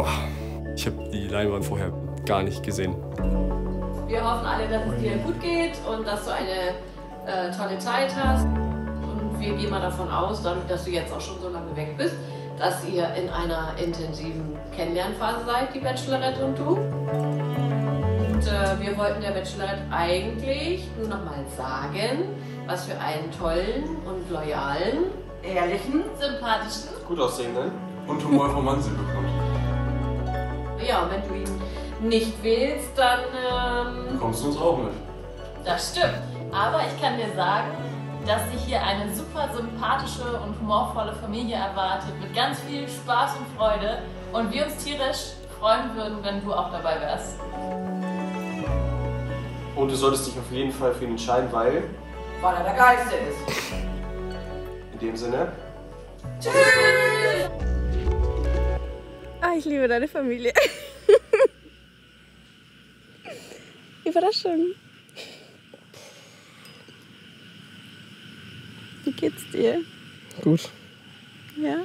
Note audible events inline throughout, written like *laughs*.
Boah, ich habe die Leinwand vorher gar nicht gesehen. Wir hoffen alle, dass es dir gut geht und dass du eine äh, tolle Zeit hast. Und wir gehen mal davon aus, dadurch, dass du jetzt auch schon so lange weg bist, dass ihr in einer intensiven Kennenlernphase seid, die Bachelorette und du. Und äh, wir wollten der Bachelorette eigentlich nur noch mal sagen, was für einen tollen und loyalen, ehrlichen, sympathischen Gut aussehenden *laughs* und humorvollen Mann sie bekommt. Ja, und wenn du ihn nicht wählst, dann. Ähm, Kommst du uns auch nicht. Das stimmt. Aber ich kann dir sagen, dass dich hier eine super sympathische und humorvolle Familie erwartet mit ganz viel Spaß und Freude und wir uns tierisch freuen würden, wenn du auch dabei wärst. Und du solltest dich auf jeden Fall für ihn entscheiden, weil, weil er der Geilste ist. in dem Sinne, Ah, ich liebe deine Familie. *laughs* Überraschung. Wie geht's dir? Gut. Ja?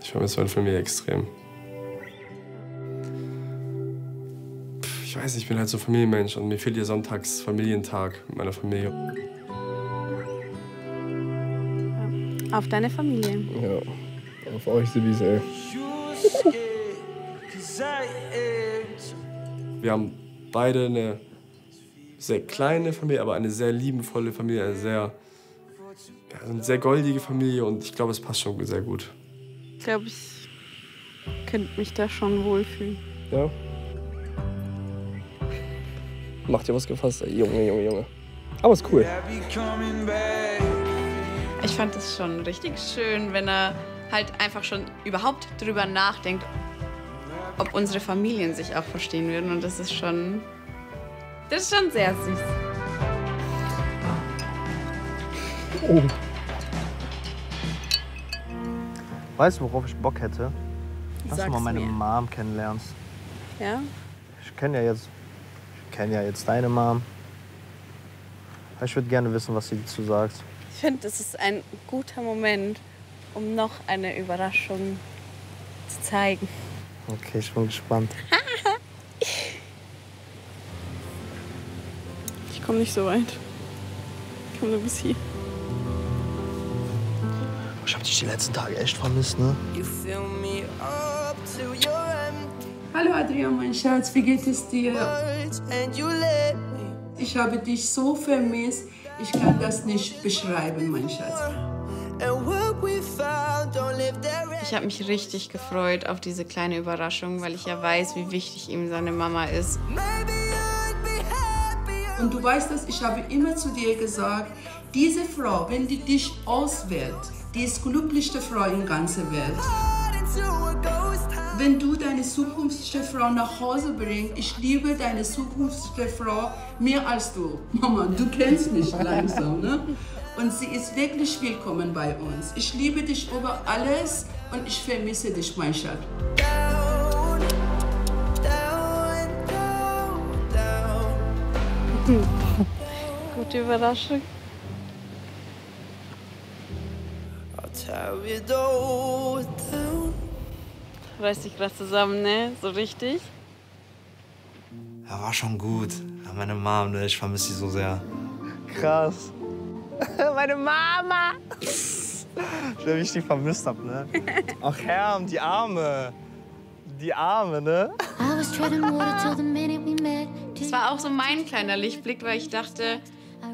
Ich vermisse meine Familie extrem. Ich weiß, ich bin halt so Familienmensch und mir fehlt ja sonntags Familientag mit meiner Familie. Auf deine Familie. Ja, auf euch, Sibis, *laughs* ey. Wir haben beide eine sehr kleine Familie, aber eine sehr liebenvolle Familie, eine sehr, ja, eine sehr goldige Familie und ich glaube, es passt schon sehr gut. Ich glaube, ich könnte mich da schon wohlfühlen. Ja. Macht dir was gefasst. Junge, Junge, Junge. Aber ist cool. Ich fand es schon richtig schön, wenn er halt einfach schon überhaupt drüber nachdenkt, ob unsere Familien sich auch verstehen würden. Und das ist schon. Das ist schon sehr süß. Oh. Weißt du, worauf ich Bock hätte? Dass du Sag's mal meine mir. Mom kennenlernst. Ja? Ich kenne ja jetzt, ich kenne ja jetzt deine Mom. Ich würde gerne wissen, was sie dazu sagt. Ich finde, das ist ein guter Moment, um noch eine Überraschung zu zeigen. Okay, ich bin gespannt. Ich komme nicht so weit. Ich komme nur bis hier. Ich habe dich die letzten Tage echt vermisst, ne? Hallo Adrian, mein Schatz, wie geht es dir? Ich habe dich so vermisst, ich kann das nicht beschreiben, mein Schatz. Ich habe mich richtig gefreut auf diese kleine Überraschung, weil ich ja weiß, wie wichtig ihm seine Mama ist. Und du weißt das, ich habe immer zu dir gesagt, diese Frau, wenn die dich auswählt, die ist glücklichste Frau in ganzer Welt. Wenn du deine zukünftige Frau nach Hause bringst, ich liebe deine zukünftige Frau mehr als du. *laughs* Mama, du kennst mich *laughs* langsam, ne? Und sie ist wirklich willkommen bei uns. Ich liebe dich über alles und ich vermisse dich, mein Schatz. Gute Überraschung. Reiß dich gerade zusammen, ne? So richtig. Ja, war schon gut. Meine Mom, ne? Ich vermisse sie so sehr. Krass. *laughs* meine Mama! *laughs* Wie ich die vermisst hab, ne? Ach Herm, die Arme. Die Arme, ne? Das war auch so mein kleiner Lichtblick, weil ich dachte,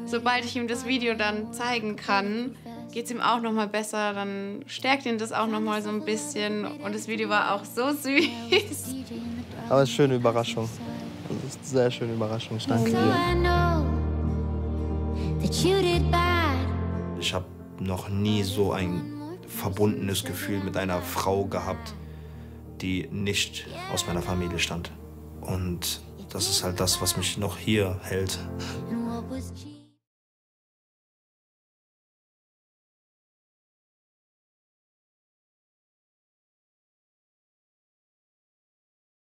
sobald ich ihm das Video dann zeigen kann, geht es ihm auch noch mal besser. Dann stärkt ihn das auch noch mal so ein bisschen. Und das Video war auch so süß. Aber es ist eine schöne Überraschung. Das ist eine sehr schöne Überraschung. Ich danke dir. Ich habe noch nie so ein verbundenes Gefühl mit einer Frau gehabt, die nicht aus meiner Familie stand. Und das ist halt das, was mich noch hier hält.